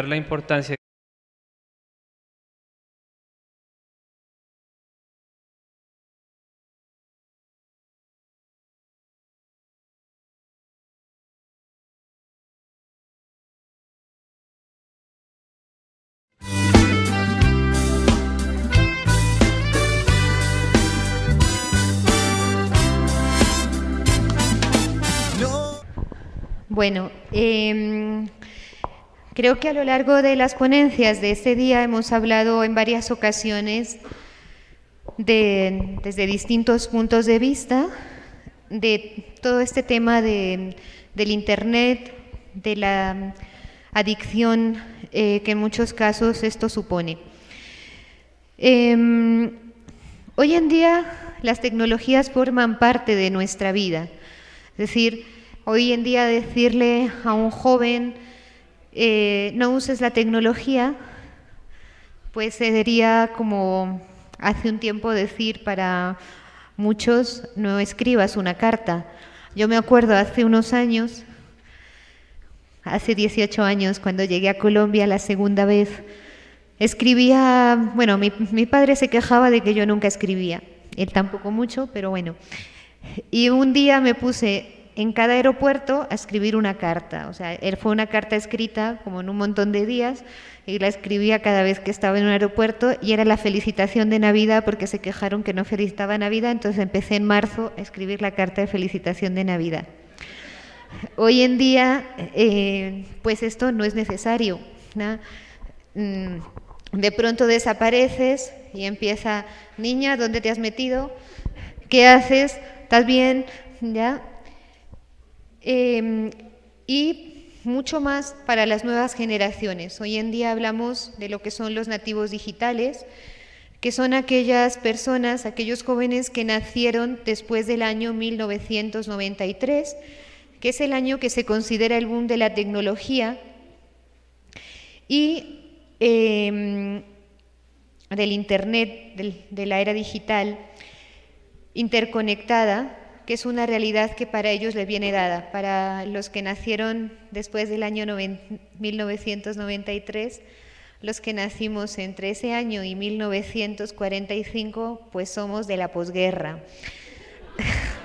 la importancia Bueno, em, creo que a lo largo de las ponencias de este día hemos hablado en varias ocasiones desde distintos puntos de vista de todo este tema del Internet, de la adicción eh, que en muchos casos esto supone. Em, hoy en día las tecnologías forman parte de nuestra vida, es decir, Hoy en día decirle a un joven eh, no uses la tecnología, pues sería como hace un tiempo decir para muchos no escribas una carta. Yo me acuerdo hace unos años, hace 18 años, cuando llegué a Colombia la segunda vez, escribía, bueno, mi, mi padre se quejaba de que yo nunca escribía, él tampoco mucho, pero bueno. Y un día me puse en cada aeropuerto a escribir una carta. O sea, él fue una carta escrita como en un montón de días y la escribía cada vez que estaba en un aeropuerto y era la felicitación de Navidad porque se quejaron que no felicitaba Navidad, entonces empecé en marzo a escribir la carta de felicitación de Navidad. Hoy en día, eh, pues esto no es necesario. Mm, de pronto desapareces y empieza, niña, ¿dónde te has metido? ¿Qué haces? ¿Estás bien? ¿Ya? Em, y mucho más para las nuevas generaciones. Hoy en día hablamos de lo que son los nativos digitales, que son aquellas personas, aquellos jóvenes que nacieron después del año 1993, que es el año que se considera el boom de la tecnología y em, del Internet, de la era digital interconectada, que es una realidad que para ellos les viene dada. Para los que nacieron después del año 1993, los que nacimos entre ese año y 1945, pues somos de la posguerra.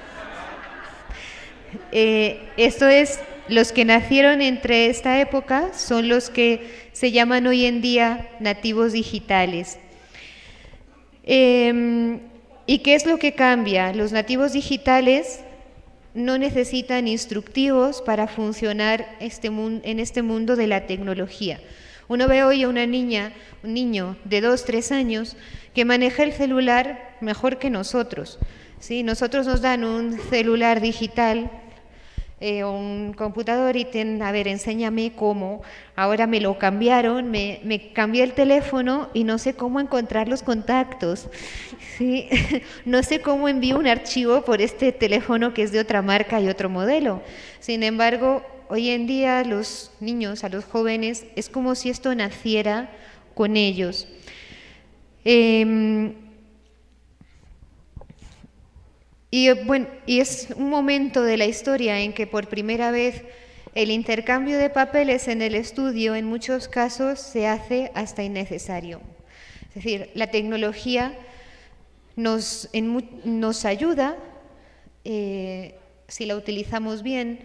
Eh, esto es, los que nacieron entre esta época son los que se llaman hoy en día nativos digitales. Em, ¿Y qué es lo que cambia? Los nativos digitales no necesitan instructivos para funcionar este en este mundo de la tecnología. Uno ve hoy a una niña, un niño de dos, tres años, que maneja el celular mejor que nosotros. ¿sí? Nosotros nos dan un celular digital eh, un computador y ten, a ver, enséñame cómo. Ahora me lo cambiaron, me, me cambié el teléfono y no sé cómo encontrar los contactos. ¿sí? no sé cómo envío un archivo por este teléfono que es de otra marca y otro modelo. Sin embargo, hoy en día los niños, a los jóvenes, es como si esto naciera con ellos. Eh, y, bueno, y es un momento de la historia en que por primera vez el intercambio de papeles en el estudio en muchos casos se hace hasta innecesario. Es decir, la tecnología nos, nos ayuda, eh, si la utilizamos bien,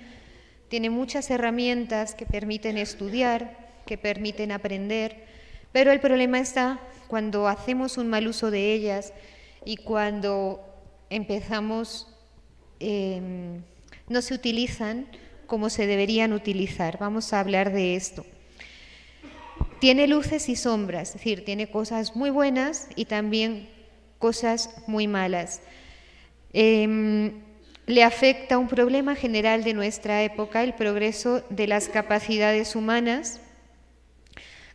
tiene muchas herramientas que permiten estudiar, que permiten aprender, pero el problema está cuando hacemos un mal uso de ellas y cuando empezamos, em, no se utilizan como se deberían utilizar. Vamos a hablar de esto. Tiene luces y sombras, es decir, tiene cosas muy buenas y también cosas muy malas. Em, le afecta un problema general de nuestra época, el progreso de las capacidades humanas,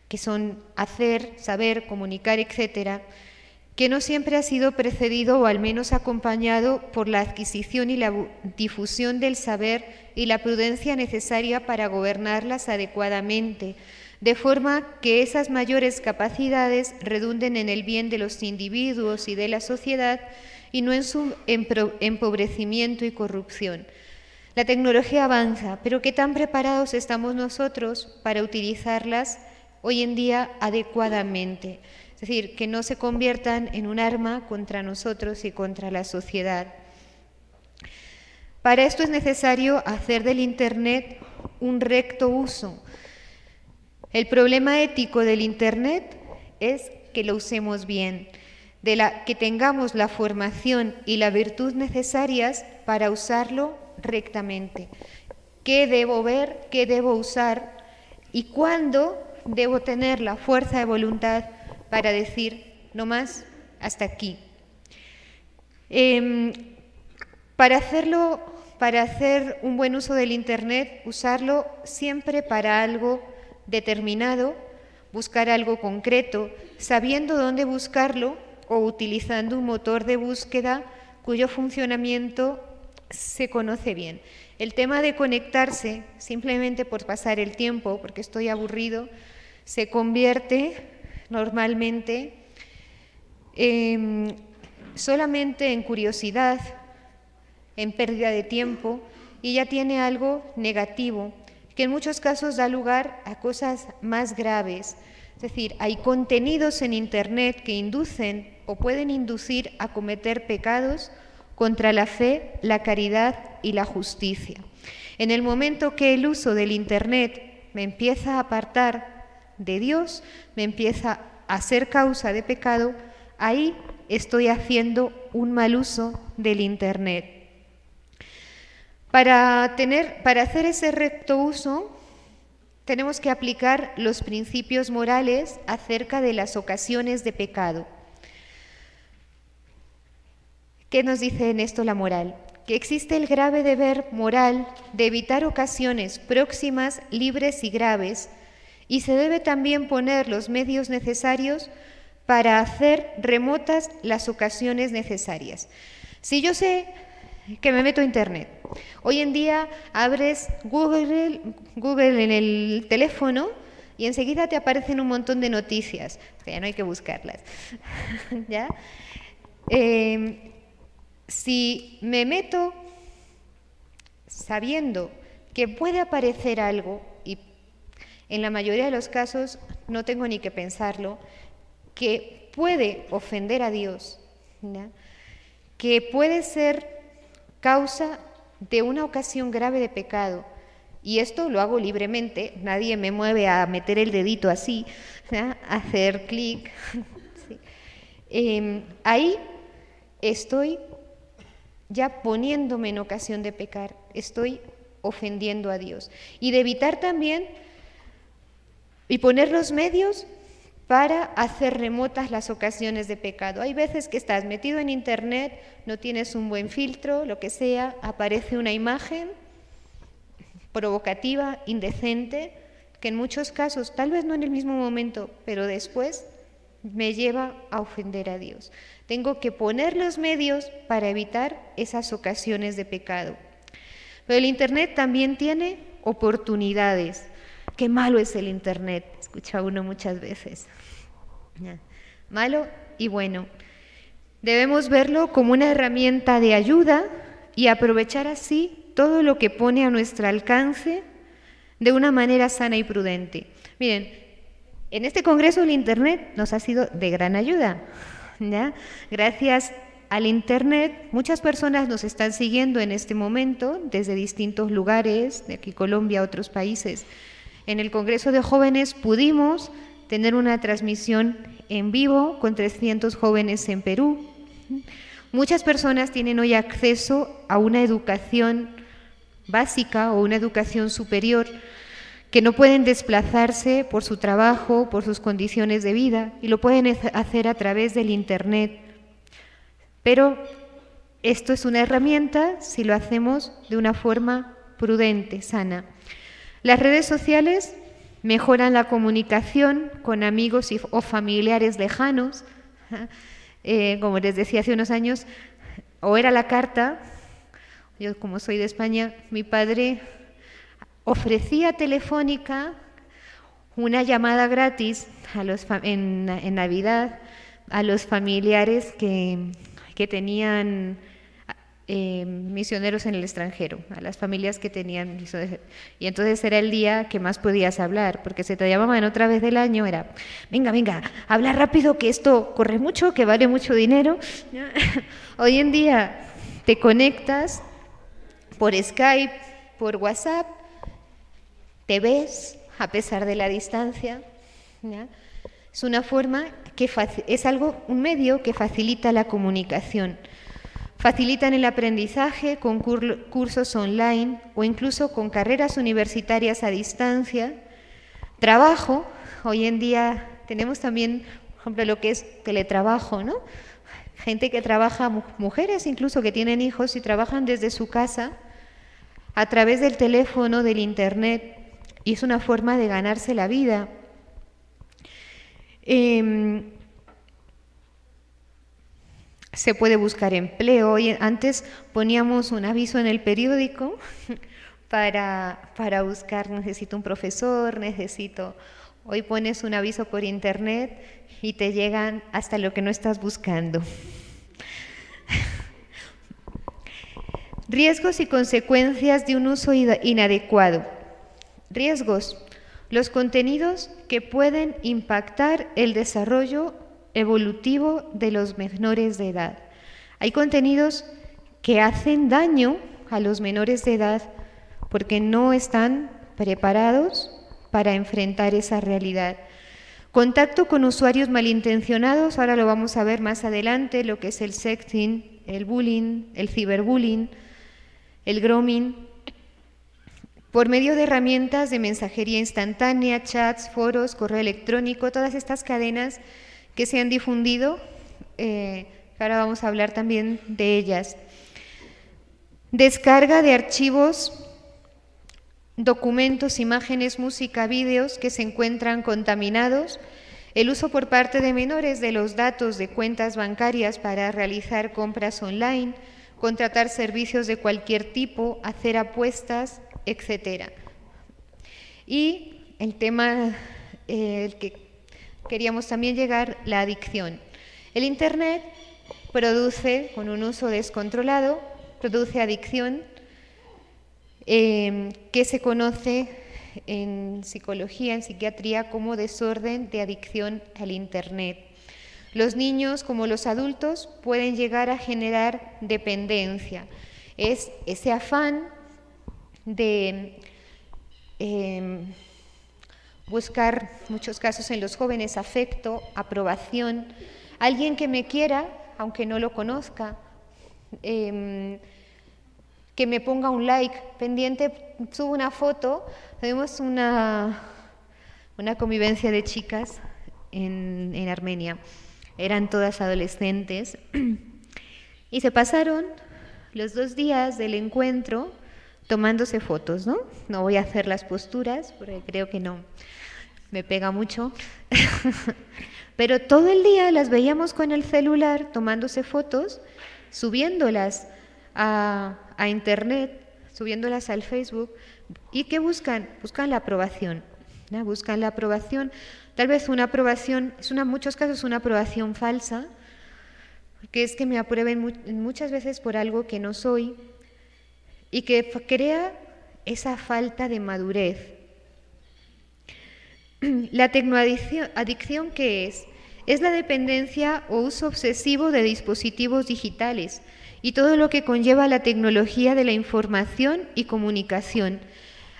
que son hacer, saber, comunicar, etcétera, que no siempre ha sido precedido o al menos acompañado por la adquisición y la difusión del saber y la prudencia necesaria para gobernarlas adecuadamente, de forma que esas mayores capacidades redunden en el bien de los individuos y de la sociedad y no en su empobrecimiento y corrupción. La tecnología avanza, pero ¿qué tan preparados estamos nosotros para utilizarlas hoy en día adecuadamente. Es decir, que no se conviertan en un arma contra nosotros y contra la sociedad. Para esto es necesario hacer del Internet un recto uso. El problema ético del Internet es que lo usemos bien, de la, que tengamos la formación y la virtud necesarias para usarlo rectamente. ¿Qué debo ver? ¿Qué debo usar? ¿Y cuándo debo tener la fuerza de voluntad para decir, no más, hasta aquí? Em, para hacerlo, para hacer un buen uso del Internet, usarlo siempre para algo determinado, buscar algo concreto, sabiendo dónde buscarlo o utilizando un motor de búsqueda cuyo funcionamiento se conoce bien. El tema de conectarse simplemente por pasar el tiempo, porque estoy aburrido, se convierte normalmente solamente en curiosidad, en pérdida de tiempo y ya tiene algo negativo, que en muchos casos da lugar a cosas más graves. Es decir, hay contenidos en Internet que inducen o pueden inducir a cometer pecados contra la fe, la caridad y la justicia. En el momento que el uso del Internet me empieza a apartar de Dios, me empieza a ser causa de pecado, ahí estoy haciendo un mal uso del Internet. Para, tener, para hacer ese recto uso, tenemos que aplicar los principios morales acerca de las ocasiones de pecado. ¿Qué nos dice en esto la moral? Que existe el grave deber moral de evitar ocasiones próximas, libres y graves, y se debe también poner los medios necesarios para hacer remotas las ocasiones necesarias. Si yo sé que me meto a Internet, hoy en día abres Google, Google en el teléfono y enseguida te aparecen un montón de noticias, que ya no hay que buscarlas. ¿Ya? Eh, si me meto sabiendo que puede aparecer algo, en la mayoría de los casos no tengo ni que pensarlo, que puede ofender a Dios, que puede ser causa de una ocasión grave de pecado, y esto lo hago libremente, nadie me mueve a meter el dedito así, hacer clic. Em, ahí estoy ya poniéndome en ocasión de pecar, estoy ofendiendo a Dios. Y de evitar también y poner los medios para hacer remotas las ocasiones de pecado. Hay veces que estás metido en Internet, no tienes un buen filtro, lo que sea, aparece una imagen provocativa, indecente, que en muchos casos, tal vez no en el mismo momento, pero después me lleva a ofender a Dios. Tengo que poner los medios para evitar esas ocasiones de pecado. Pero el Internet también tiene oportunidades. Qué malo es el Internet, escucha uno muchas veces. Malo y bueno. Debemos verlo como una herramienta de ayuda y aprovechar así todo lo que pone a nuestro alcance de una manera sana y prudente. Miren, en este Congreso el Internet nos ha sido de gran ayuda. Gracias al Internet, muchas personas nos están siguiendo en este momento desde distintos lugares, de aquí Colombia, otros países. En el Congreso de Jóvenes pudimos tener una transmisión en vivo con 300 jóvenes en Perú. Muchas personas tienen hoy acceso a una educación básica o una educación superior que no pueden desplazarse por su trabajo, por sus condiciones de vida, y lo pueden hacer a través del Internet. Pero esto es una herramienta si lo hacemos de una forma prudente, sana. Las redes sociales mejoran la comunicación con amigos o familiares lejanos. Eh, como les decía hace unos años, o era la carta, yo como soy de España, mi padre ofrecía telefónica una llamada gratis a los, en, Navidad a los familiares que, que tenían eh, misioneros en el extranjero, a las familias que tenían Y entonces era el día que más podías hablar, porque se te llamaban otra vez del año, era, venga, venga, habla rápido, que esto corre mucho, que vale mucho dinero. Hoy en día te conectas por Skype, por WhatsApp, te ves a pesar de la distancia. Es una forma que es algo, un medio que facilita la comunicación. Facilitan el aprendizaje con cursos online o incluso con carreras universitarias a distancia. Trabajo, hoy en día tenemos también, por ejemplo, lo que es teletrabajo, ¿no? Gente que trabaja, mujeres incluso que tienen hijos y trabajan desde su casa a través del teléfono, del internet, y es una forma de ganarse la vida. Em, se puede buscar empleo. Antes poníamos un aviso en el periódico para, para buscar, necesito un profesor, necesito... Hoy pones un aviso por internet y te llegan hasta lo que no estás buscando. Riesgos y consecuencias de un uso inadecuado. Riesgos. Los contenidos que pueden impactar el desarrollo evolutivo de los menores de edad. Hay contenidos que hacen daño a los menores de edad porque no están preparados para enfrentar esa realidad. Contacto con usuarios malintencionados, ahora lo vamos a ver más adelante, lo que es el sexting, el bullying, el ciberbullying, el grooming, por medio de herramientas de mensajería instantánea, chats, foros, correo electrónico, todas estas cadenas que se han difundido, eh, ahora vamos a hablar también de ellas. Descarga de archivos, documentos, imágenes, música, vídeos que se encuentran contaminados, el uso por parte de menores de los datos de cuentas bancarias para realizar compras online, contratar servicios de cualquier tipo, hacer apuestas, etc. Y el tema eh, el que queríamos también llegar, la adicción. El Internet produce, con un uso descontrolado, produce adicción eh, que se conoce en psicología, en psiquiatría, como desorden de adicción al Internet. Los niños, como los adultos, pueden llegar a generar dependencia. Es ese afán de em, buscar, muchos casos en los jóvenes, afecto, aprobación, alguien que me quiera, aunque no lo conozca, em, que me ponga un like. Pendiente, subo una foto, tenemos una, una convivencia de chicas en, en Armenia, eran todas adolescentes, y se pasaron los dos días del encuentro tomándose fotos, ¿no? No voy a hacer las posturas porque creo que no me pega mucho. Pero todo el día las veíamos con el celular tomándose fotos, subiéndolas a, internet, subiéndolas al Facebook. ¿Y qué buscan? Buscan la aprobación. Buscan la aprobación, tal vez una aprobación, es una, en muchos casos una aprobación falsa, porque es que me aprueben muchas veces por algo que no soy, y que crea esa falta de madurez. La tecnoadicción, ¿qué es? Es la dependencia o uso obsesivo de dispositivos digitales y todo lo que conlleva la tecnología de la información y comunicación,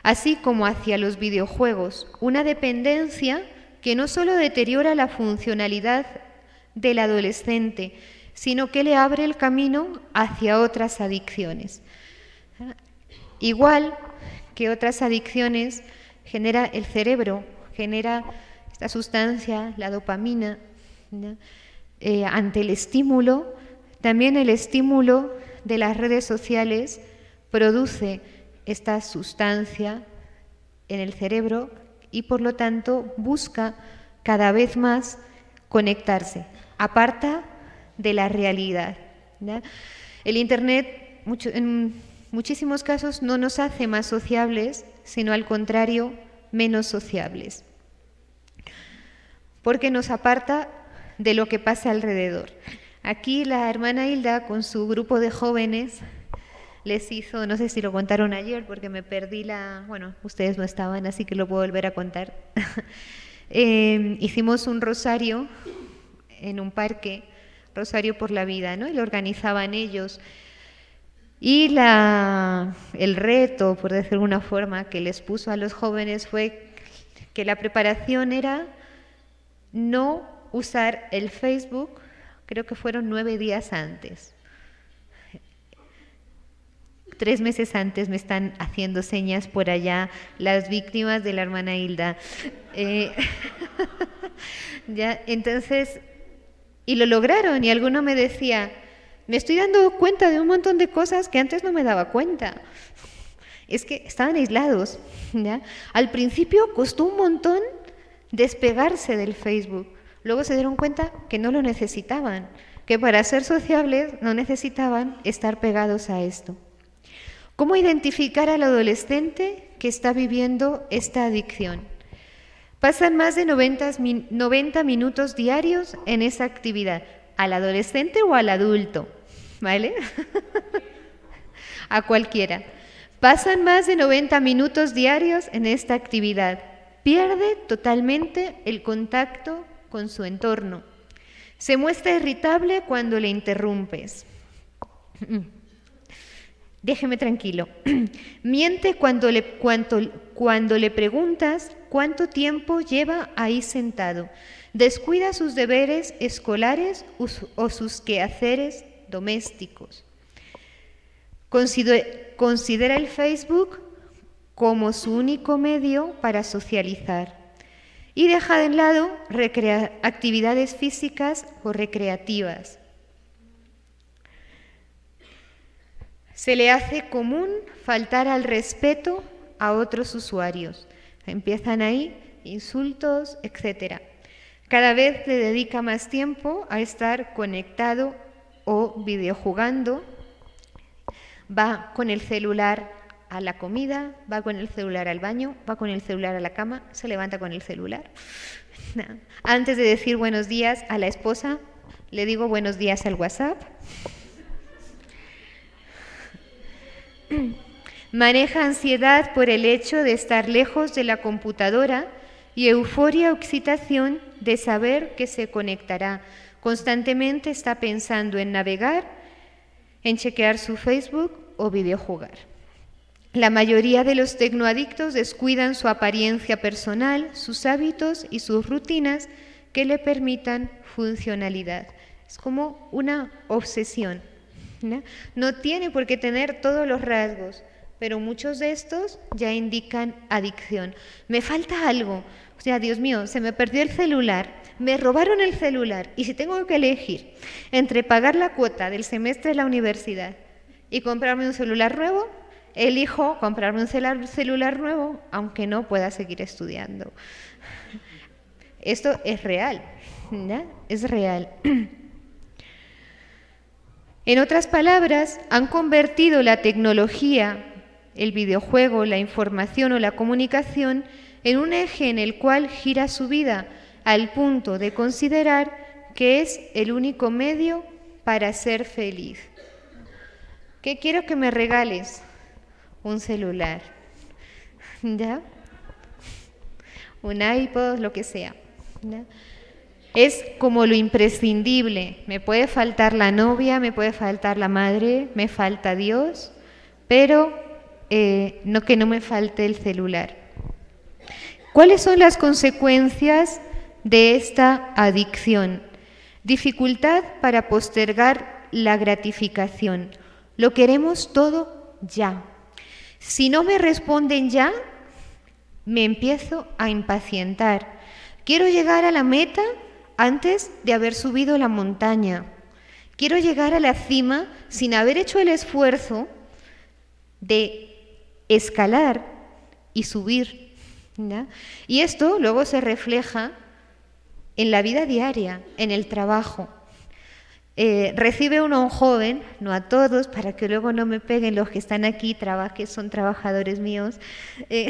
así como hacia los videojuegos, una dependencia que no solo deteriora la funcionalidad del adolescente, sino que le abre el camino hacia otras adicciones. Igual que otras adicciones, genera el cerebro, genera esta sustancia, la dopamina, eh, ante el estímulo, también el estímulo de las redes sociales produce esta sustancia en el cerebro y por lo tanto busca cada vez más conectarse, aparta de la realidad. El Internet, mucho, en muchísimos casos no nos hace más sociables, sino al contrario, menos sociables, porque nos aparta de lo que pasa alrededor. Aquí la hermana Hilda, con su grupo de jóvenes, les hizo, no sé si lo contaron ayer porque me perdí la, bueno, ustedes no estaban, así que lo puedo volver a contar. Em, hicimos un rosario en un parque, Rosario por la Vida, ¿no? Y lo organizaban ellos. Y la, el reto, por decir de alguna forma, que les puso a los jóvenes fue que la preparación era no usar el Facebook, creo que fueron nueve días antes. Tres meses antes me están haciendo señas por allá las víctimas de la hermana Hilda. Eh, ya, entonces, y lo lograron y alguno me decía, me estoy dando cuenta de un montón de cosas que antes no me daba cuenta. Es que estaban aislados. ¿ya? Al principio costó un montón despegarse del Facebook. Luego se dieron cuenta que no lo necesitaban, que para ser sociables no necesitaban estar pegados a esto. ¿Cómo identificar al adolescente que está viviendo esta adicción? Pasan más de 90, 90 minutos diarios en esa actividad, al adolescente o al adulto. ¿vale? a cualquiera. Pasan más de 90 minutos diarios en esta actividad. Pierde totalmente el contacto con su entorno. Se muestra irritable cuando le interrumpes. Déjeme tranquilo. Miente cuando le, cuando le preguntas cuánto tiempo lleva ahí sentado. Descuida sus deberes escolares o sus quehaceres domésticos. Considera el Facebook como su único medio para socializar y deja de lado actividades físicas o recreativas. Se le hace común faltar al respeto a otros usuarios. Empiezan ahí insultos, etc. Cada vez le dedica más tiempo a estar conectado o videojugando, va con el celular a la comida, va con el celular al baño, va con el celular a la cama, se levanta con el celular. Antes de decir buenos días a la esposa, le digo buenos días al WhatsApp. Maneja ansiedad por el hecho de estar lejos de la computadora y euforia o excitación de saber que se conectará Constantemente está pensando en navegar, en chequear su Facebook o videojugar. La mayoría de los tecnoadictos descuidan su apariencia personal, sus hábitos y sus rutinas que le permitan funcionalidad. Es como una obsesión. ¿no? no tiene por qué tener todos los rasgos, pero muchos de estos ya indican adicción. Me falta algo. O sea, Dios mío, se me perdió el celular me robaron el celular y si tengo que elegir entre pagar la cuota del semestre de la universidad y comprarme un celular nuevo, elijo comprarme un celular nuevo aunque no pueda seguir estudiando. Esto es real, es real. En otras palabras, han convertido la tecnología, el videojuego, la información o la comunicación en un eje en el cual gira su vida al punto de considerar que es el único medio para ser feliz. ¿Qué quiero que me regales? Un celular. ¿Ya? Un iPod, lo que sea. Es como lo imprescindible. Me puede faltar la novia, me puede faltar la madre, me falta Dios, pero eh, no que no me falte el celular. ¿Cuáles son las consecuencias de esta adicción. Dificultad para postergar la gratificación. Lo queremos todo ya. Si no me responden ya, me empiezo a impacientar. Quiero llegar a la meta antes de haber subido la montaña. Quiero llegar a la cima sin haber hecho el esfuerzo de escalar y subir. Y esto luego se refleja en la vida diaria, en el trabajo. Eh, recibe uno a un joven, no a todos, para que luego no me peguen los que están aquí, son trabajadores míos. Eh,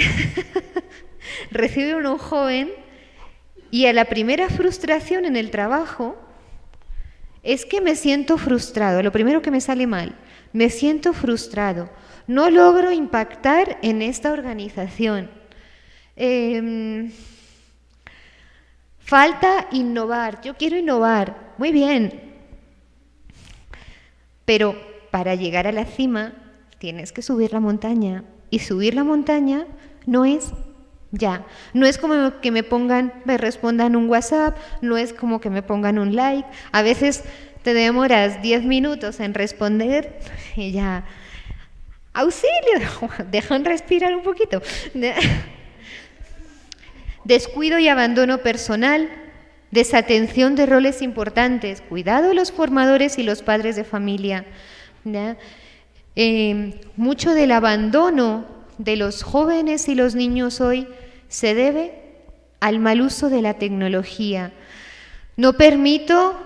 recibe uno a un joven y a la primera frustración en el trabajo, es que me siento frustrado, lo primero que me sale mal, me siento frustrado, no logro impactar en esta organización. Em, falta innovar, yo quiero innovar, muy bien, pero para llegar a la cima tienes que subir la montaña. Y subir la montaña no es ya, no es como que me pongan, me respondan un WhatsApp, no es como que me pongan un like, a veces te demoras 10 minutos en responder y ya, auxilio, dejan respirar un poquito. Descuido y abandono personal, desatención de roles importantes, cuidado de los formadores y los padres de familia. Eh, mucho del abandono de los jóvenes y los niños hoy se debe al mal uso de la tecnología. No permito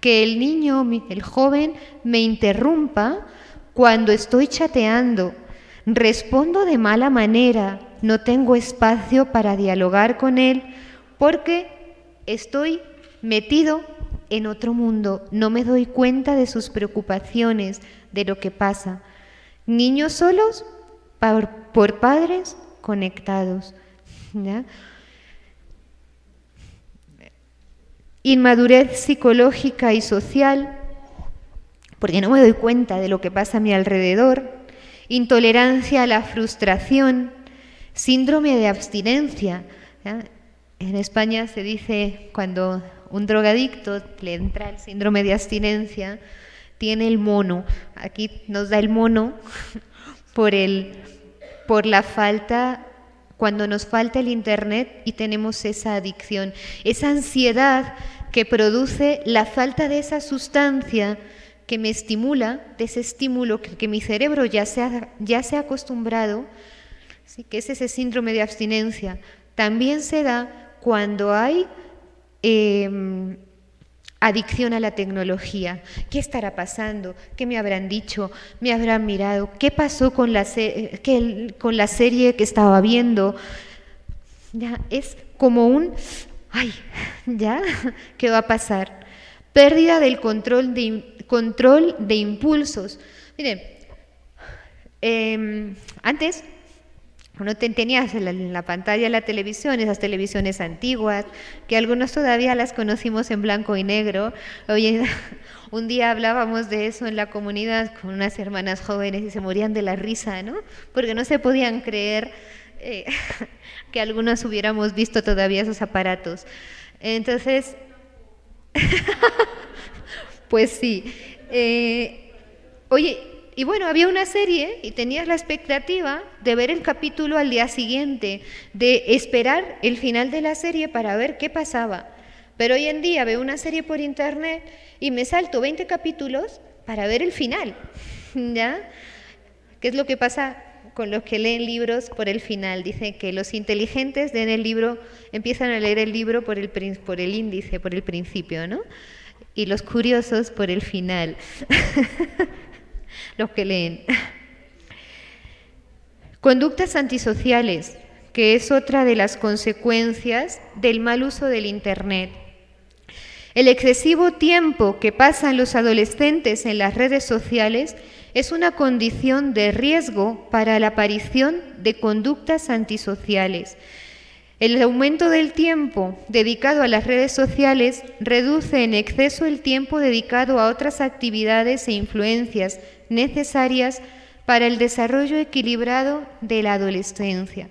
que el niño, el joven, me interrumpa cuando estoy chateando. Respondo de mala manera, no tengo espacio para dialogar con él porque estoy metido en otro mundo, no me doy cuenta de sus preocupaciones, de lo que pasa. Niños solos por, padres conectados. Inmadurez psicológica y social, porque no me doy cuenta de lo que pasa a mi alrededor. Intolerancia a la frustración, síndrome de abstinencia. En España se dice cuando un drogadicto le entra el síndrome de abstinencia, tiene el mono. Aquí nos da el mono por, el, por la falta, cuando nos falta el Internet y tenemos esa adicción, esa ansiedad que produce la falta de esa sustancia que me estimula, de ese estímulo que, mi cerebro ya se ha, ya se acostumbrado, que es ese síndrome de abstinencia. También se da cuando hay em, adicción a la tecnología. ¿Qué estará pasando? ¿Qué me habrán dicho? ¿Me habrán mirado? ¿Qué pasó con la, serie que estaba viendo? Ya es como un, ay, ya, ¿qué va a pasar? Pérdida del control de, control de impulsos. Miren, em, antes uno tenías en la, pantalla de la televisión, esas televisiones antiguas, que algunos todavía las conocimos en blanco y negro. Hoy, un día hablábamos de eso en la comunidad con unas hermanas jóvenes y se morían de la risa, ¿no? Porque no se podían creer eh, que algunos hubiéramos visto todavía esos aparatos. Entonces, pues sí. Eh, oye, y bueno, había una serie y tenías la expectativa de ver el capítulo al día siguiente, de esperar el final de la serie para ver qué pasaba. Pero hoy en día veo una serie por internet y me salto 20 capítulos para ver el final. ¿Ya? ¿Qué es lo que pasa con los que leen libros por el final? Dicen que los inteligentes leen el libro, empiezan a leer el libro por el, por el índice, por el principio, ¿no? Y los curiosos por el final. los que leen. Conductas antisociales, que es otra de las consecuencias del mal uso del Internet. El excesivo tiempo que pasan los adolescentes en las redes sociales es una condición de riesgo para la aparición de conductas antisociales. El aumento del tiempo dedicado a las redes sociales reduce en exceso el tiempo dedicado a otras actividades e influencias necesarias para el desarrollo equilibrado de la adolescencia.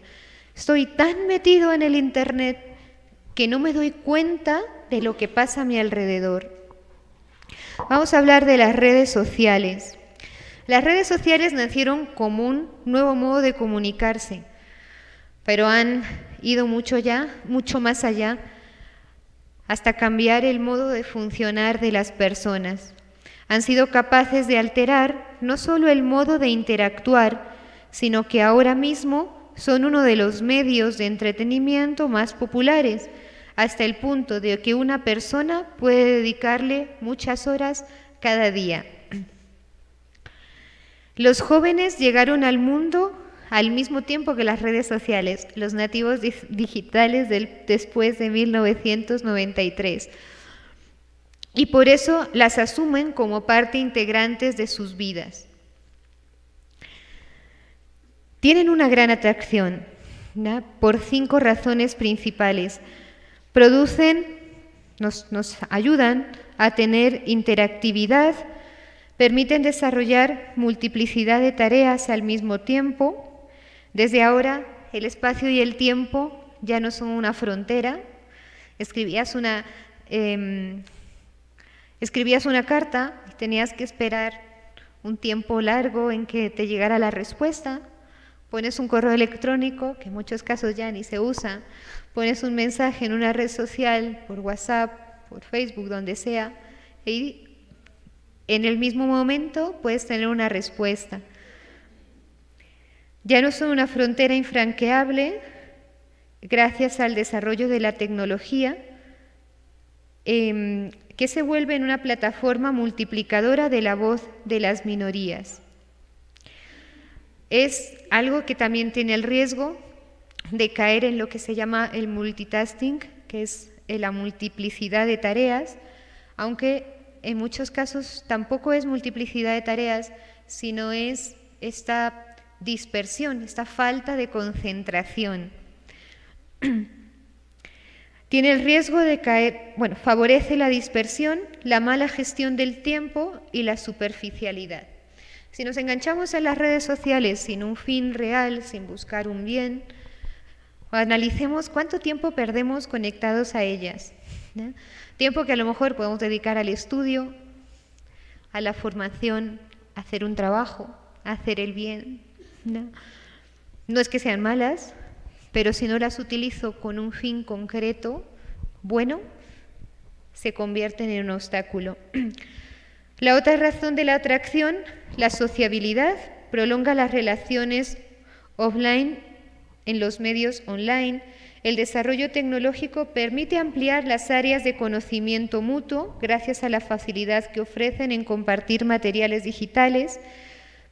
Estoy tan metido en el Internet que no me doy cuenta de lo que pasa a mi alrededor. Vamos a hablar de las redes sociales. Las redes sociales nacieron como un nuevo modo de comunicarse, pero han ido mucho ya, mucho más allá, hasta cambiar el modo de funcionar de las personas han sido capaces de alterar no solo el modo de interactuar, sino que ahora mismo son uno de los medios de entretenimiento más populares, hasta el punto de que una persona puede dedicarle muchas horas cada día. Los jóvenes llegaron al mundo al mismo tiempo que las redes sociales, los nativos digitales del, después de 1993 y por eso las asumen como parte integrantes de sus vidas. Tienen una gran atracción por cinco razones principales. Producen, nos, nos ayudan a tener interactividad, permiten desarrollar multiplicidad de tareas al mismo tiempo. Desde ahora el espacio y el tiempo ya no son una frontera. Escribías una, em, escribías una carta y tenías que esperar un tiempo largo en que te llegara la respuesta. Pones un correo electrónico, que en muchos casos ya ni se usa, pones un mensaje en una red social, por WhatsApp, por Facebook, donde sea, y en el mismo momento puedes tener una respuesta. Ya no son una frontera infranqueable gracias al desarrollo de la tecnología, em, que se vuelve en una plataforma multiplicadora de la voz de las minorías. Es algo que también tiene el riesgo de caer en lo que se llama el multitasking, que es la multiplicidad de tareas, aunque en muchos casos tampoco es multiplicidad de tareas, sino es esta dispersión, esta falta de concentración. Tiene el riesgo de caer, bueno, favorece la dispersión, la mala gestión del tiempo y la superficialidad. Si nos enganchamos en las redes sociales sin un fin real, sin buscar un bien, analicemos cuánto tiempo perdemos conectados a ellas. Tiempo que a lo mejor podemos dedicar al estudio, a la formación, a hacer un trabajo, a hacer el bien. ¿No? es que sean malas, pero si no las utilizo con un fin concreto, bueno, se convierten en un obstáculo. La otra razón de la atracción, la sociabilidad, prolonga las relaciones offline en los medios online el desarrollo tecnológico permite ampliar las áreas de conocimiento mutuo gracias a la facilidad que ofrecen en compartir materiales digitales,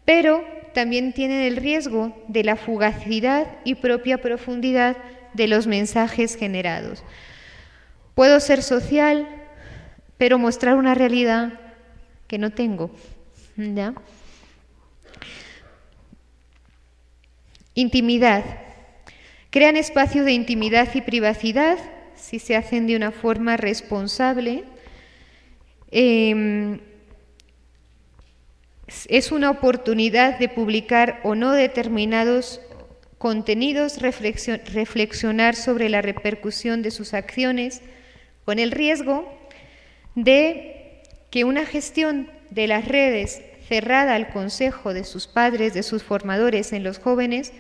pero también tienen el riesgo de la fugacidad y propia profundidad de los mensajes generados. Puedo ser social, pero mostrar una realidad que no tengo. Intimidad. Crean espacios de intimidad y privacidad si se hacen de una forma responsable. Em, es una oportunidad de publicar o no determinados contenidos, reflexionar sobre la repercusión de sus acciones, con el riesgo de que una gestión de las redes cerrada al consejo de sus padres, de sus formadores en los jóvenes,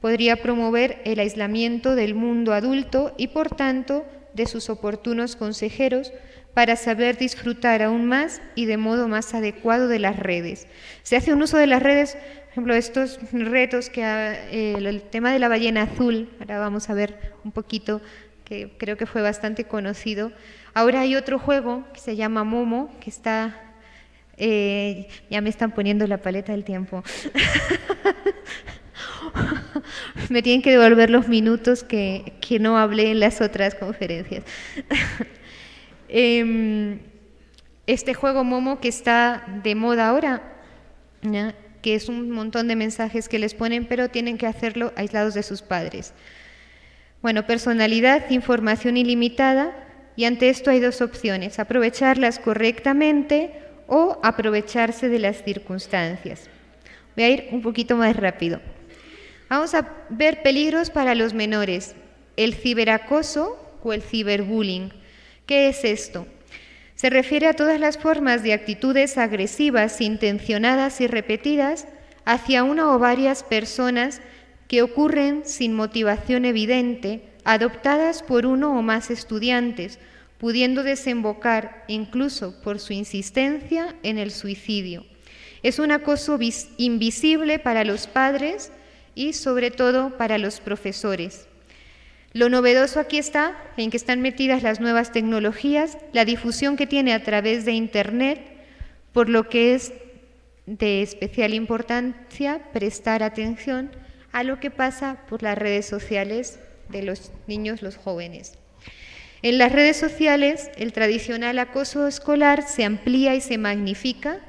podría promover el aislamiento del mundo adulto y, por tanto, de sus oportunos consejeros para saber disfrutar aún más y de modo más adecuado de las redes. Se hace un uso de las redes, por ejemplo, estos retos que eh, el tema de la ballena azul, ahora vamos a ver un poquito, que creo que fue bastante conocido. Ahora hay otro juego que se llama Momo, que está eh, ya me están poniendo la paleta del tiempo. Me tienen que devolver los minutos que, no hablé en las otras conferencias. Em, este juego Momo que está de moda ahora, que es un montón de mensajes que les ponen, pero tienen que hacerlo aislados de sus padres. Bueno, personalidad, información ilimitada, y ante esto hay dos opciones, aprovecharlas correctamente o aprovecharse de las circunstancias. Voy a ir un poquito más rápido. Vamos a ver peligros para los menores. El ciberacoso o el ciberbullying. ¿Qué es esto? Se refiere a todas las formas de actitudes agresivas, intencionadas y repetidas hacia una o varias personas que ocurren sin motivación evidente, adoptadas por uno o más estudiantes, pudiendo desembocar, incluso por su insistencia, en el suicidio. Es un acoso invisible para los padres y sobre todo para los profesores. Lo novedoso aquí está en que están metidas las nuevas tecnologías, la difusión que tiene a través de Internet, por lo que es de especial importancia prestar atención a lo que pasa por las redes sociales de los niños, los jóvenes. En las redes sociales, el tradicional acoso escolar se amplía y se magnifica.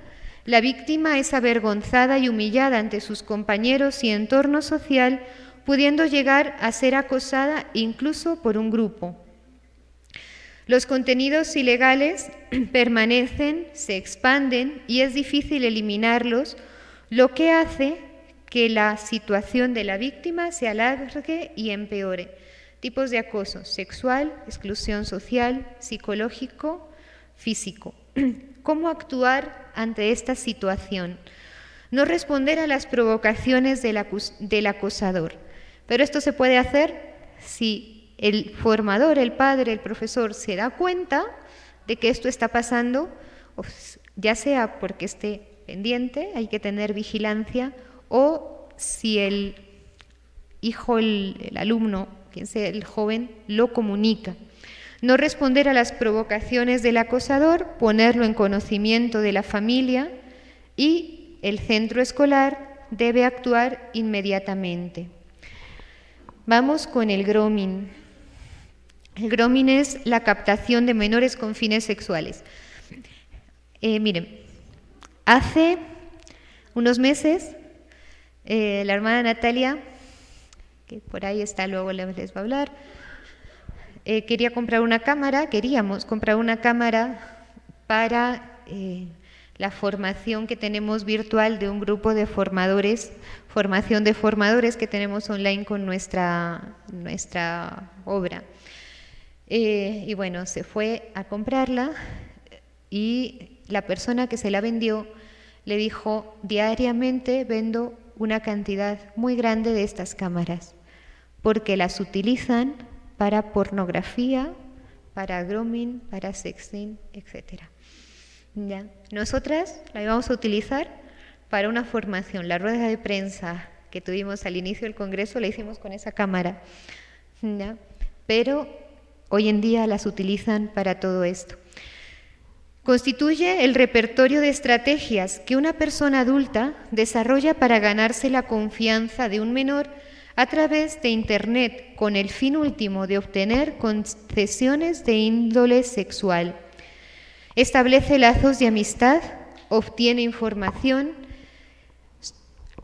La víctima es avergonzada y humillada ante sus compañeros y entorno social, pudiendo llegar a ser acosada incluso por un grupo. Los contenidos ilegales permanecen, se expanden y es difícil eliminarlos, lo que hace que la situación de la víctima se alargue y empeore. Tipos de acoso sexual, exclusión social, psicológico, físico. ¿Cómo actuar ante esta situación? No responder a las provocaciones del, acosador. Pero esto se puede hacer si el formador, el padre, el profesor se da cuenta de que esto está pasando, ya sea porque esté pendiente, hay que tener vigilancia, o si el hijo, el alumno el joven, lo comunica. No responder a las provocaciones del acosador, ponerlo en conocimiento de la familia y el centro escolar debe actuar inmediatamente. Vamos con el grooming. El grooming es la captación de menores con fines sexuales. Eh, miren, hace unos meses eh, la hermana Natalia que por ahí está, luego les va a hablar. Eh, quería comprar una cámara, queríamos comprar una cámara para la formación que tenemos virtual de un grupo de formadores, formación de formadores que tenemos online con nuestra, nuestra obra. Eh, y bueno, se fue a comprarla y la persona que se la vendió le dijo, diariamente vendo una cantidad muy grande de estas cámaras porque las utilizan para pornografía, para grooming, para sexting, etc. Nosotras la íbamos a utilizar para una formación. La rueda de prensa que tuvimos al inicio del Congreso la hicimos con esa cámara. Pero hoy en día las utilizan para todo esto. Constituye el repertorio de estrategias que una persona adulta desarrolla para ganarse la confianza de un menor a través de Internet con el fin último de obtener concesiones de índole sexual. Establece lazos de amistad, obtiene información,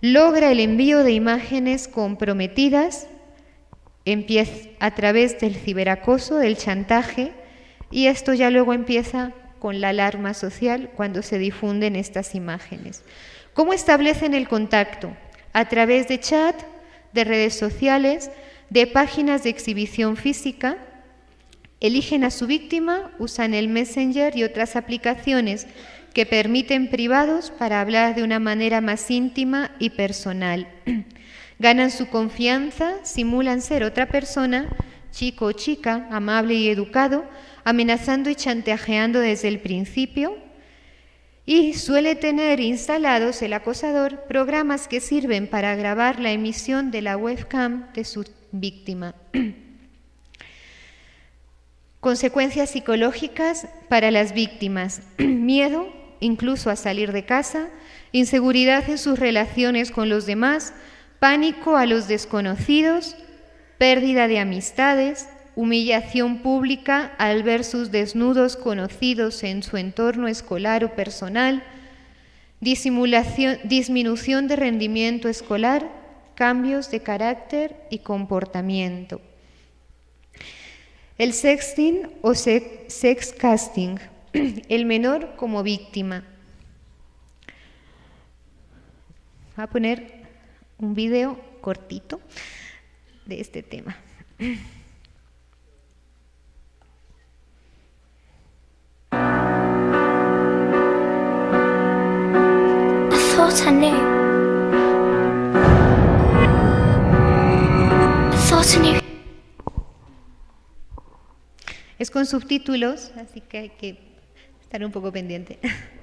logra el envío de imágenes comprometidas, empieza a través del ciberacoso, del chantaje, y esto ya luego empieza con la alarma social cuando se difunden estas imágenes. ¿Cómo establecen el contacto? A través de chat, de redes sociales, de páginas de exhibición física, eligen a su víctima, usan el Messenger y otras aplicaciones que permiten privados para hablar de una manera más íntima y personal. Ganan su confianza, simulan ser otra persona, chico o chica, amable y educado, amenazando y chantajeando desde el principio, y suele tener instalados el acosador programas que sirven para grabar la emisión de la webcam de su víctima. Consecuencias psicológicas para las víctimas. Miedo, incluso a salir de casa, inseguridad en sus relaciones con los demás, pánico a los desconocidos, pérdida de amistades, humillación pública al ver sus desnudos conocidos en su entorno escolar o personal, disminución de rendimiento escolar, cambios de carácter y comportamiento. El sexting o sexcasting, el menor como víctima. Voy a poner un video cortito de este tema. thought I knew. I thought I knew. Es con subtítulos, así que hay que estar un poco pendiente.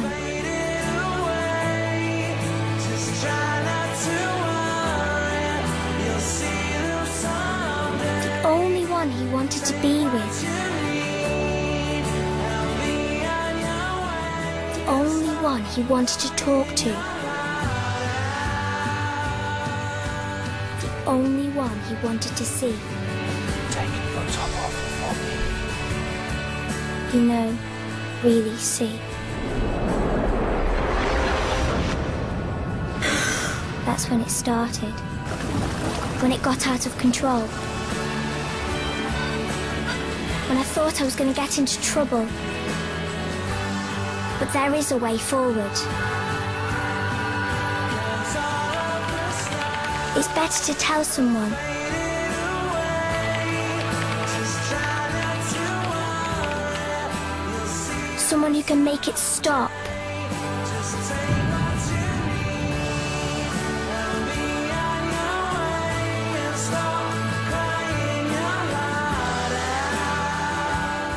one he wanted to talk to. The only one he wanted to see. You know, really see. That's when it started. When it got out of control. When I thought I was going to get into trouble. There is a way forward. It's better to tell someone. Someone who can make it stop.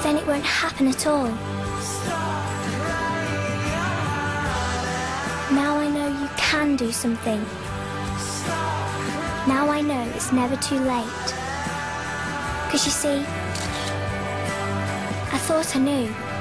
Then it won't happen at all. Can do something. Now I know it's never too late. Because you see, I thought I knew.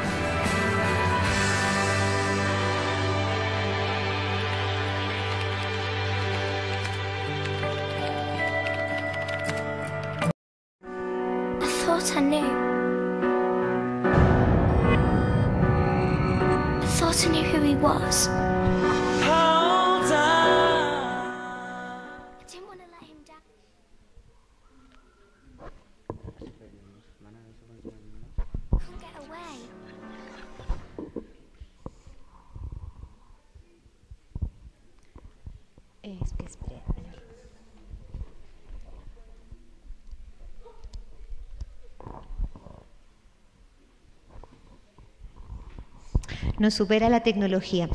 Nos supera la tecnología.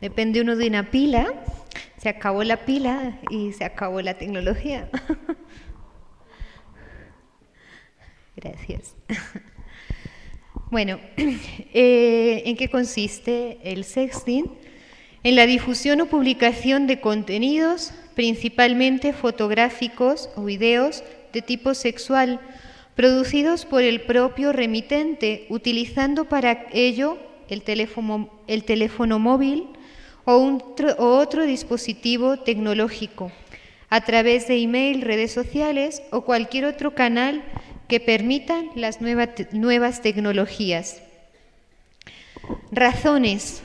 Depende uno de una pila, se acabó la pila y se acabó la tecnología. Gracias. Bueno, eh, ¿en qué consiste el sexting? En la difusión o publicación de contenidos, principalmente fotográficos o videos de tipo sexual, producidos por el propio remitente, utilizando para ello el teléfono, el teléfono móvil o, o otro dispositivo tecnológico, a través de email, redes sociales o cualquier otro canal que permitan las nueva- nuevas tecnologías. Razones.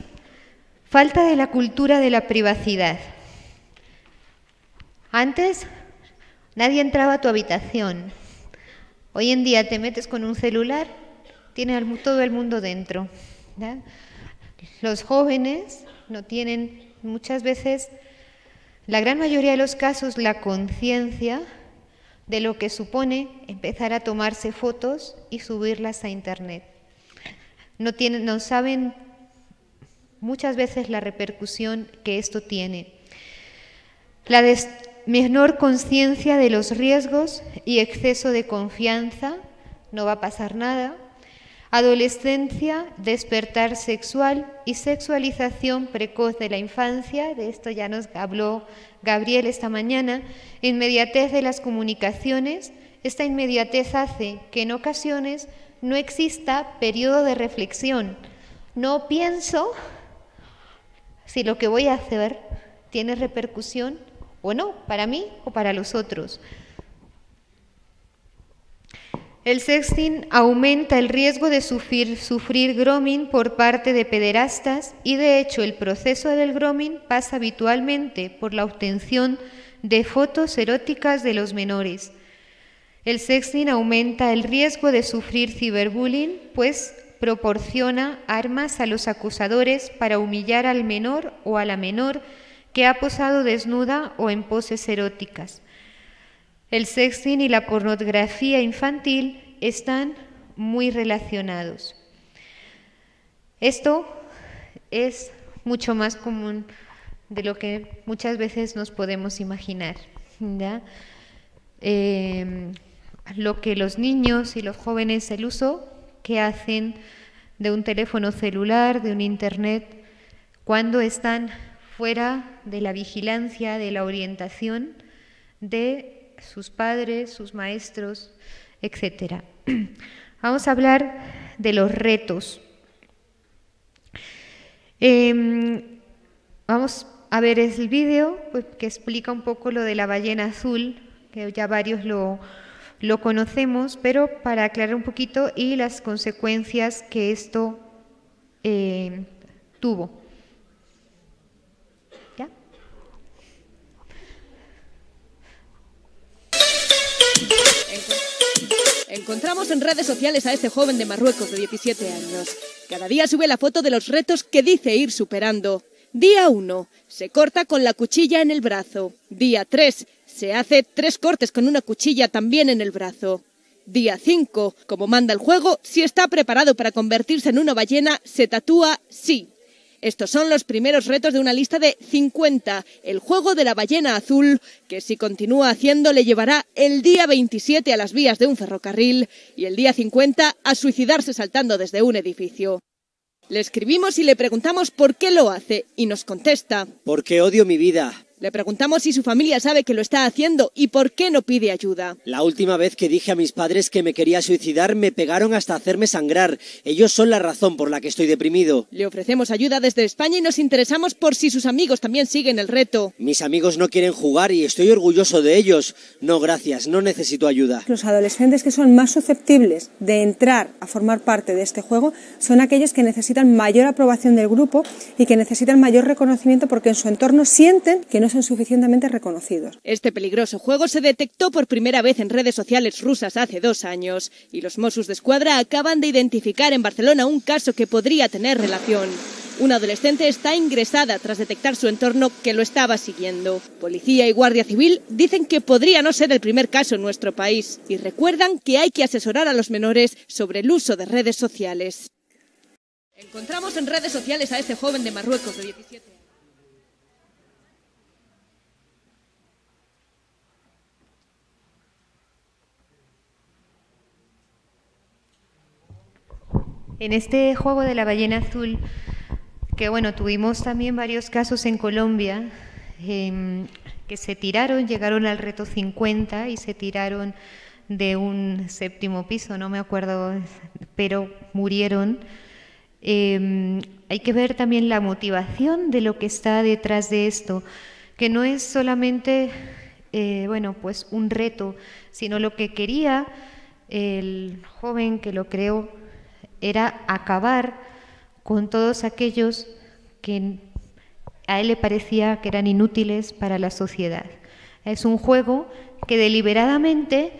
Falta de la cultura de la privacidad. Antes nadie entraba a tu habitación. Hoy en día te metes con un celular, tiene todo el mundo dentro. Los jóvenes no tienen muchas veces, la gran mayoría de los casos, la conciencia de lo que supone empezar a tomarse fotos y subirlas a internet. No, tienen, no saben muchas veces la repercusión que esto tiene. La menor conciencia de los riesgos y exceso de confianza, no va a pasar nada. Adolescencia, despertar sexual y sexualización precoz de la infancia, de esto ya nos habló Gabriel esta mañana, inmediatez de las comunicaciones, esta inmediatez hace que en ocasiones no exista periodo de reflexión. No pienso, si lo que voy a hacer tiene repercusión o no, para mí o para los otros. El sexting aumenta el riesgo de sufrir, grooming por parte de pederastas y de hecho el proceso del grooming pasa habitualmente por la obtención de fotos eróticas de los menores. El sexting aumenta el riesgo de sufrir ciberbullying, pues proporciona armas a los acusadores para humillar al menor o a la menor que ha posado desnuda o en poses eróticas. El sexting y la pornografía infantil están muy relacionados. Esto es mucho más común de lo que muchas veces nos podemos imaginar. Eh, lo que los niños y los jóvenes, el uso que hacen de un teléfono celular, de un internet, cuando están fuera de la vigilancia, de la orientación de sus padres, sus maestros, etc. Vamos a hablar de los retos. Eh, vamos a ver el vídeo pues, que explica un poco lo de la ballena azul, que ya varios lo, lo conocemos, pero para aclarar un poquito y las consecuencias que esto eh, tuvo. Encontramos en redes sociales a este joven de Marruecos de 17 años. Cada día sube la foto de los retos que dice ir superando. Día 1. Se corta con la cuchilla en el brazo. Día 3. Se hace tres cortes con una cuchilla también en el brazo. Día 5. Como manda el juego, si está preparado para convertirse en una ballena, se tatúa sí. Estos son los primeros retos de una lista de 50. El juego de la ballena azul, que si continúa haciendo le llevará el día 27 a las vías de un ferrocarril y el día 50 a suicidarse saltando desde un edificio. Le escribimos y le preguntamos por qué lo hace y nos contesta. Porque odio mi vida. Le preguntamos si su familia sabe que lo está haciendo y por qué no pide ayuda. La última vez que dije a mis padres que me quería suicidar me pegaron hasta hacerme sangrar. Ellos son la razón por la que estoy deprimido. Le ofrecemos ayuda desde España y nos interesamos por si sus amigos también siguen el reto. Mis amigos no quieren jugar y estoy orgulloso de ellos. No, gracias, no necesito ayuda. Los adolescentes que son más susceptibles de entrar a formar parte de este juego son aquellos que necesitan mayor aprobación del grupo y que necesitan mayor reconocimiento porque en su entorno sienten que no son suficientemente reconocidos. Este peligroso juego se detectó por primera vez en redes sociales rusas hace dos años y los Mossos de Escuadra acaban de identificar en Barcelona un caso que podría tener relación. Una adolescente está ingresada tras detectar su entorno que lo estaba siguiendo. Policía y Guardia Civil dicen que podría no ser el primer caso en nuestro país y recuerdan que hay que asesorar a los menores sobre el uso de redes sociales. Encontramos en redes sociales a este joven de Marruecos de 17 En este juego de la ballena azul, que bueno, tuvimos también varios casos en Colombia, eh, que se tiraron, llegaron al reto 50 y se tiraron de un séptimo piso, no me acuerdo, pero murieron. Eh, hay que ver también la motivación de lo que está detrás de esto, que no es solamente, eh, bueno, pues un reto, sino lo que quería el joven que lo creó era acabar con todos aquellos que a él le parecía que eran inútiles para la sociedad. Es un juego que deliberadamente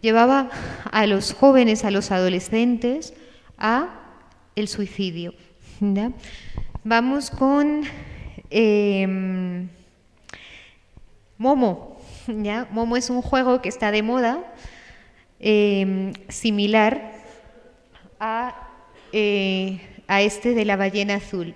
llevaba a los jóvenes, a los adolescentes, a el suicidio. ¿ya? Vamos con eh, Momo. ¿ya? Momo es un juego que está de moda, eh, similar a, eh, a este de la ballena azul.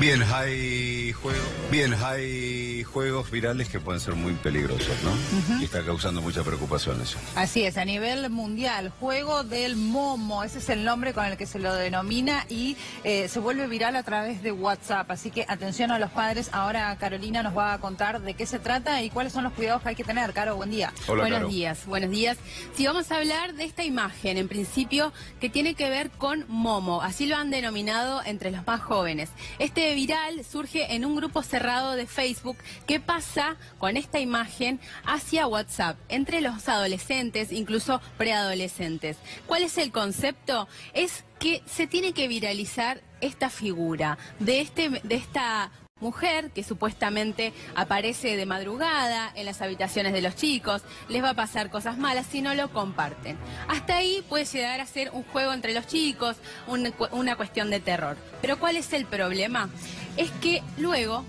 Bien, hay juegos. Bien, hay juegos virales que pueden ser muy peligrosos, ¿no? Y está causando mucha preocupación eso. Así es, a nivel mundial, juego del momo, ese es el nombre con el que se lo denomina y eh, se vuelve viral a través de WhatsApp. Así que atención a los padres. Ahora Carolina nos va a contar de qué se trata y cuáles son los cuidados que hay que tener. Caro, buen día. Hola, buenos Caro. días, buenos días. Sí, vamos a hablar de esta imagen, en principio, que tiene que ver con Momo, así lo han denominado entre los más jóvenes. Este viral surge en un grupo cerrado de Facebook. ¿Qué pasa con esta imagen hacia WhatsApp? Entre los adolescentes, incluso preadolescentes. ¿Cuál es el concepto? Es que se tiene que viralizar esta figura de, este, de esta mujer que supuestamente aparece de madrugada en las habitaciones de los chicos, les va a pasar cosas malas si no lo comparten. Hasta ahí puede llegar a ser un juego entre los chicos, un- una cuestión de terror. Pero ¿cuál es el problema? Es que luego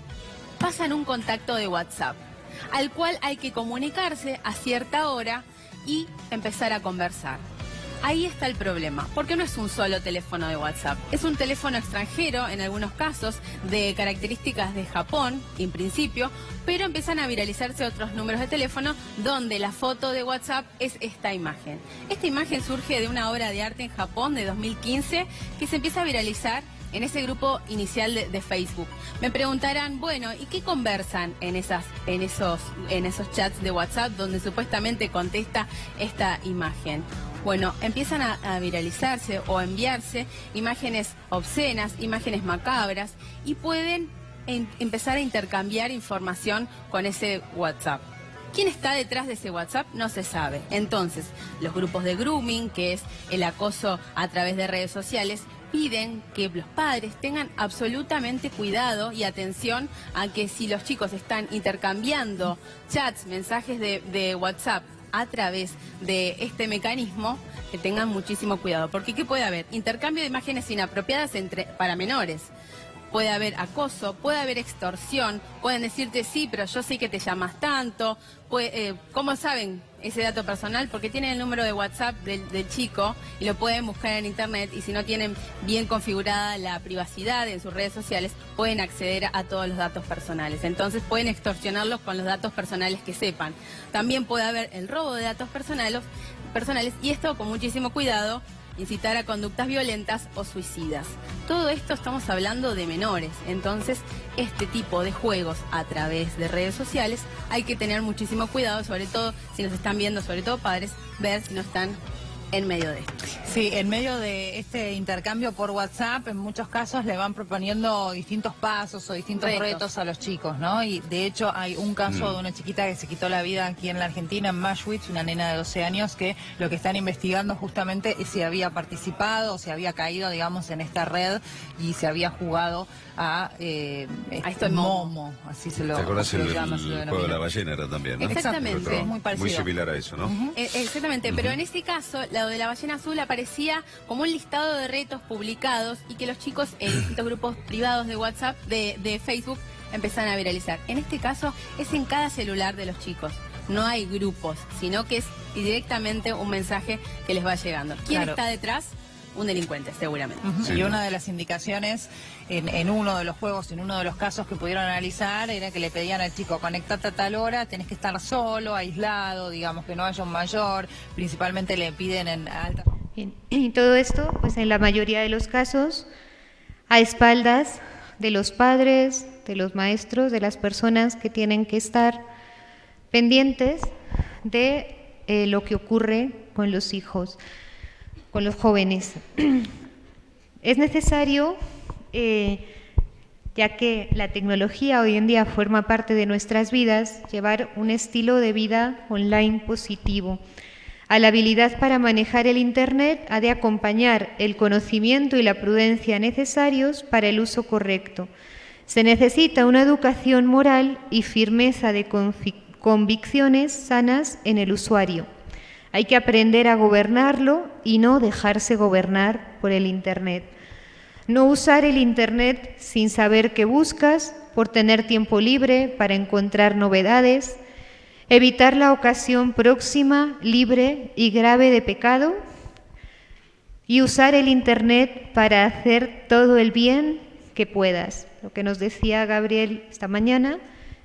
pasan un contacto de WhatsApp, al cual hay que comunicarse a cierta hora y empezar a conversar. Ahí está el problema, porque no es un solo teléfono de WhatsApp, es un teléfono extranjero en algunos casos, de características de Japón, en principio, pero empiezan a viralizarse otros números de teléfono donde la foto de WhatsApp es esta imagen. Esta imagen surge de una obra de arte en Japón de 2015 que se empieza a viralizar en ese grupo inicial de, Facebook. Me preguntarán, bueno, ¿y qué conversan en esas, en esos, en esos chats de WhatsApp donde supuestamente contesta esta imagen? Bueno, empiezan a, viralizarse o a enviarse imágenes obscenas, imágenes macabras y pueden em- empezar a intercambiar información con ese WhatsApp. ¿Quién está detrás de ese WhatsApp? No se sabe. Entonces, los grupos de grooming, que es el acoso a través de redes sociales, piden que los padres tengan absolutamente cuidado y atención a que si los chicos están intercambiando chats, mensajes de, WhatsApp a través de este mecanismo, que tengan muchísimo cuidado. Porque ¿qué puede haber? Intercambio de imágenes inapropiadas entre, para menores puede haber acoso, puede haber extorsión, pueden decirte sí, pero yo sé que te llamas tanto. Puede- eh, ¿Cómo saben ese dato personal? Porque tienen el número de WhatsApp del, chico y lo pueden buscar en internet y si no tienen bien configurada la privacidad en sus redes sociales, pueden acceder a todos los datos personales. Entonces pueden extorsionarlos con los datos personales que sepan. También puede haber el robo de datos personales, personales y esto con muchísimo cuidado incitar a conductas violentas o suicidas. Todo esto estamos hablando de menores, entonces este tipo de juegos a través de redes sociales hay que tener muchísimo cuidado, sobre todo si nos están viendo, sobre todo padres, ver si no están en medio de esto. Sí, en medio de este intercambio por WhatsApp, en muchos casos le van proponiendo distintos pasos o distintos Retos. retos, a los chicos, ¿no? Y de hecho hay un caso Mm. de una chiquita que se quitó la vida aquí en la Argentina, en Mashwitz, una nena de 12 años, que lo que están investigando justamente es si había participado o si había caído, digamos, en esta red y se había jugado a, eh, A esto el momo. así se lo, ¿Te acuerdas el, llama, lo juego de la ballena era también, ¿no? Exactamente. Otro muy parecido. similar a eso, ¿no? Eh, exactamente, pero en este caso, lo de la ballena azul aparecía como un listado de retos publicados y que los chicos en distintos grupos privados de WhatsApp, de, de Facebook, empezaron a viralizar. En este caso, es en cada celular de los chicos. No hay grupos, sino que es directamente un mensaje que les va llegando. ¿Quién Claro. está detrás? Un delincuente, seguramente. Y una de las indicaciones en, en uno de los juegos, en uno de los casos que pudieron analizar, era que le pedían al chico, conectate a tal hora, tenés que estar solo, aislado, digamos que no haya un mayor, principalmente le piden en alta... Y todo esto, pues en la mayoría de los casos, a espaldas de los padres, de los maestros, de las personas que tienen que estar pendientes de eh, lo que ocurre con los hijos, con los jóvenes. Es necesario, eh, ya que la tecnología hoy en día forma parte de nuestras vidas, llevar un estilo de vida online positivo. A la habilidad para manejar el Internet ha de acompañar el conocimiento y la prudencia necesarios para el uso correcto. Se necesita una educación moral y firmeza de convicciones sanas en el usuario. Hay que aprender a gobernarlo y no dejarse gobernar por el Internet. No usar el Internet sin saber qué buscas, por tener tiempo libre para encontrar novedades, evitar la ocasión próxima, libre y grave de pecado, y usar el Internet para hacer todo el bien que puedas. lo que nos decía Gabriel esta mañana,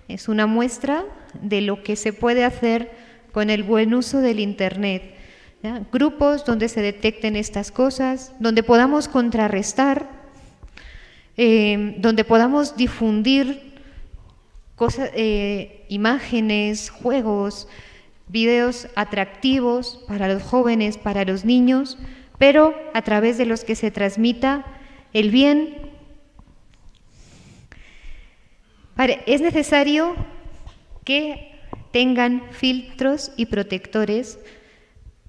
es una muestra de lo que se puede hacer con el buen uso del Internet. Grupos donde se detecten estas cosas, donde podamos contrarrestar, eh, donde podamos difundir cosas, eh, imágenes, juegos, videos atractivos para los jóvenes, para los niños, pero a través de los que se transmita el bien. Es necesario que tengan filtros y protectores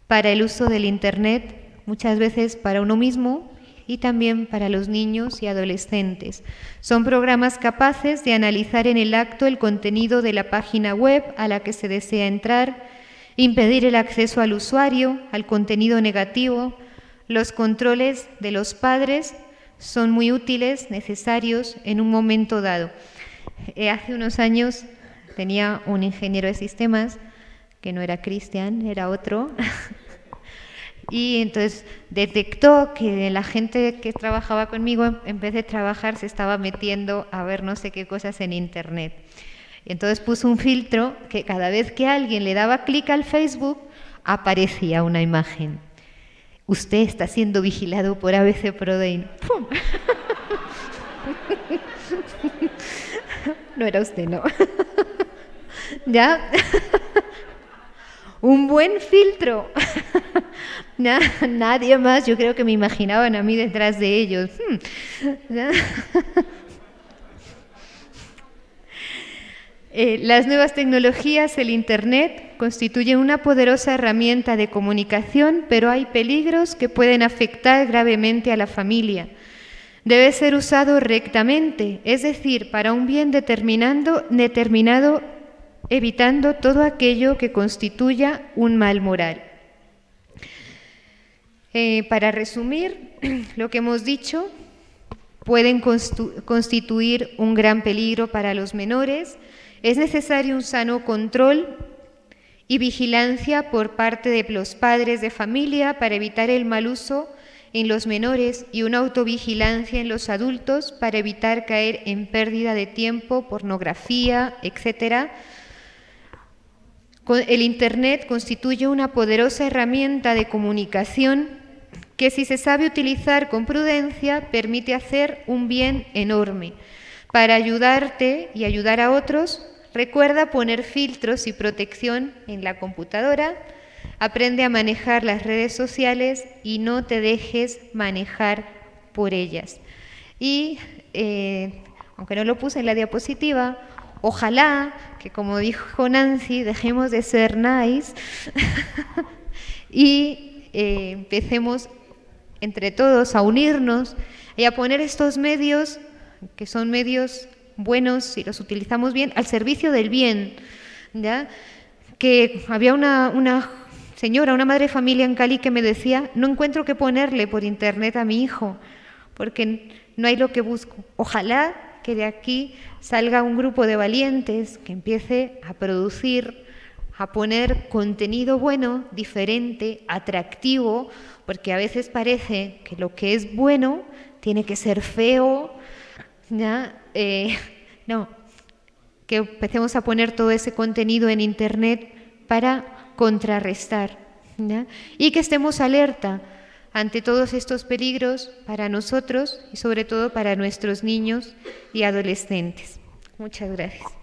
para el uso del Internet, muchas veces para uno mismo y también para los niños y adolescentes. Son programas capaces de analizar en el acto el contenido de la página web a la que se desea entrar, impedir el acceso al usuario, al contenido negativo. Los controles de los padres son muy útiles, necesarios en un momento dado. Eh, hace unos años tenía un ingeniero de sistemas que no era Cristian, era otro. Y entonces detectó que la gente que trabajaba conmigo, en vez de trabajar, se estaba metiendo a ver no sé qué cosas en Internet. Entonces puso un filtro que cada vez que alguien le daba clic al Facebook, aparecía una imagen. Usted está siendo vigilado por ABC Protein. ¡Pum! No era usted, no. ¿Ya? Un buen filtro. Na- Nadie más, yo creo que me imaginaban a mí detrás de ellos. Hmm. Eh, las nuevas tecnologías, el Internet, constituyen una poderosa herramienta de comunicación, pero hay peligros que pueden afectar gravemente a la familia. Debe ser usado rectamente, es decir, para un bien determinado, evitando todo aquello que constituya un mal moral. Eh, para resumir, lo que hemos dicho, pueden constituir un gran peligro para los menores. Es necesario un sano control y vigilancia por parte de los padres de familia para evitar el mal uso en los menores y una autovigilancia en los adultos para evitar caer en pérdida de tiempo, pornografía, etcétera. El Internet constituye una poderosa herramienta de comunicación que si se sabe utilizar con prudencia permite hacer un bien enorme. Para ayudarte y ayudar a otros, recuerda poner filtros y protección en la computadora, aprende a manejar las redes sociales y no te dejes manejar por ellas. Y, eh, aunque no lo puse en la diapositiva, ojalá que, como dijo Nancy, dejemos de ser nice y eh, empecemos entre todos a unirnos y a poner estos medios, que son medios buenos si los utilizamos bien, al servicio del bien. ¿ya? Que había una, una señora, una madre de familia en Cali que me decía, no encuentro qué ponerle por internet a mi hijo, porque no hay lo que busco. Ojalá que de aquí salga un grupo de valientes que empiece a producir, a poner contenido bueno, diferente, atractivo, porque a veces parece que lo que es bueno tiene que ser feo. Eh, no, que empecemos a poner todo ese contenido en Internet para contrarrestar ¿ya? y que estemos alerta ante todos estos peligros para nosotros y sobre todo para nuestros niños y adolescentes. Muchas gracias.